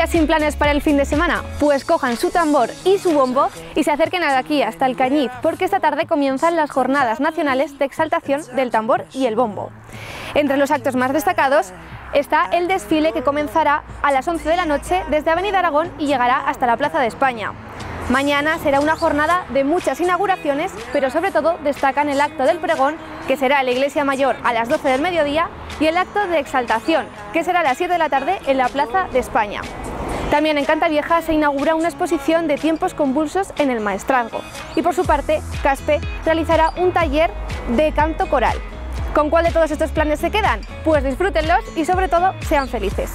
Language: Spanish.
¿Todavía sin planes para el fin de semana? Pues cojan su tambor y su bombo y se acerquen aquí hasta el Cañiz, porque esta tarde comienzan las jornadas nacionales de exaltación del tambor y el bombo. Entre los actos más destacados está el desfile que comenzará a las 11 de la noche desde Avenida Aragón y llegará hasta la Plaza de España. Mañana será una jornada de muchas inauguraciones, pero sobre todo destacan el acto del pregón, que será en la Iglesia Mayor a las 12 del mediodía, y el acto de exaltación, que será a las 7 de la tarde en la Plaza de España. También en Cantavieja se inaugura una exposición de tiempos convulsos en el maestrazgo y por su parte Caspe realizará un taller de canto coral. ¿Con cuál de todos estos planes se quedan? Pues disfrútenlos y sobre todo sean felices.